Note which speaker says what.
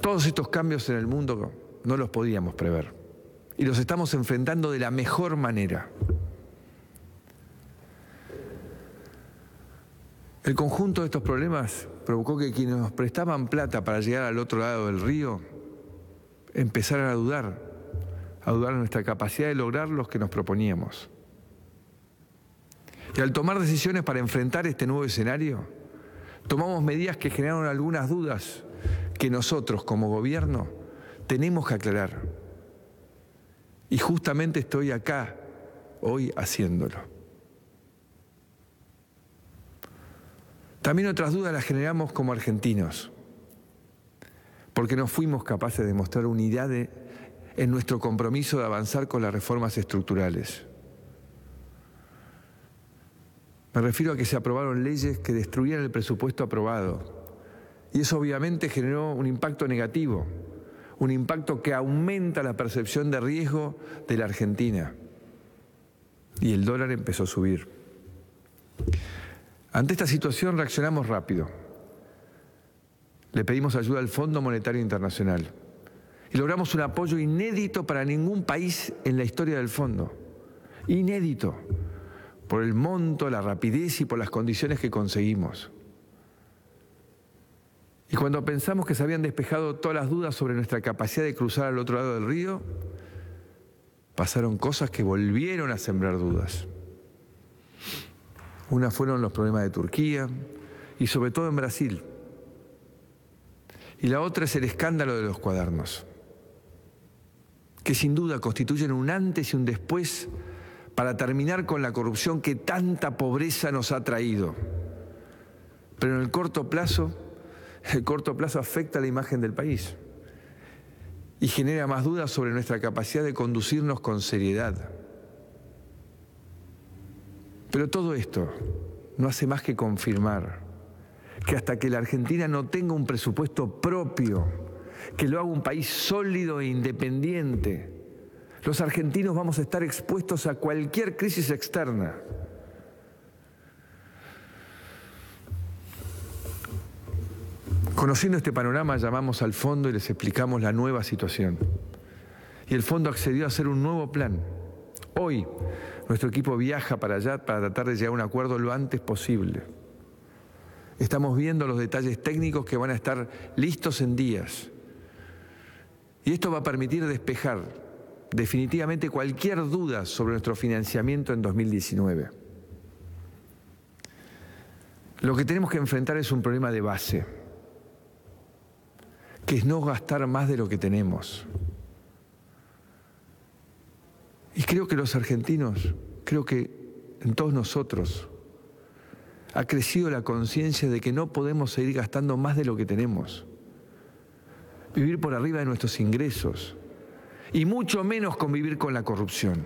Speaker 1: Todos estos cambios en el mundo no los podíamos prever y los estamos enfrentando de la mejor manera. El conjunto de estos problemas provocó que quienes nos prestaban plata para llegar al otro lado del río empezaran a dudar, a dudar de nuestra capacidad de lograr los que nos proponíamos. Y al tomar decisiones para enfrentar este nuevo escenario, tomamos medidas que generaron algunas dudas que nosotros como gobierno tenemos que aclarar. Y justamente estoy acá hoy haciéndolo. También otras dudas las generamos como argentinos, porque no fuimos capaces de mostrar unidad en nuestro compromiso de avanzar con las reformas estructurales. Me refiero a que se aprobaron leyes que destruían el presupuesto aprobado. Y eso obviamente generó un impacto negativo un impacto que aumenta la percepción de riesgo de la Argentina. Y el dólar empezó a subir. Ante esta situación reaccionamos rápido. Le pedimos ayuda al Fondo Monetario Internacional y logramos un apoyo inédito para ningún país en la historia del fondo. Inédito, por el monto, la rapidez y por las condiciones que conseguimos. Y cuando pensamos que se habían despejado todas las dudas sobre nuestra capacidad de cruzar al otro lado del río, pasaron cosas que volvieron a sembrar dudas. Una fueron los problemas de Turquía y sobre todo en Brasil. Y la otra es el escándalo de los cuadernos, que sin duda constituyen un antes y un después para terminar con la corrupción que tanta pobreza nos ha traído. Pero en el corto plazo el corto plazo afecta la imagen del país y genera más dudas sobre nuestra capacidad de conducirnos con seriedad. Pero todo esto no hace más que confirmar que hasta que la Argentina no tenga un presupuesto propio, que lo haga un país sólido e independiente, los argentinos vamos a estar expuestos a cualquier crisis externa. Conociendo este panorama, llamamos al fondo y les explicamos la nueva situación. Y el fondo accedió a hacer un nuevo plan. Hoy, nuestro equipo viaja para allá para tratar de llegar a un acuerdo lo antes posible. Estamos viendo los detalles técnicos que van a estar listos en días. Y esto va a permitir despejar definitivamente cualquier duda sobre nuestro financiamiento en 2019. Lo que tenemos que enfrentar es un problema de base que es no gastar más de lo que tenemos. Y creo que los argentinos, creo que en todos nosotros, ha crecido la conciencia de que no podemos seguir gastando más de lo que tenemos. Vivir por arriba de nuestros ingresos. Y mucho menos convivir con la corrupción.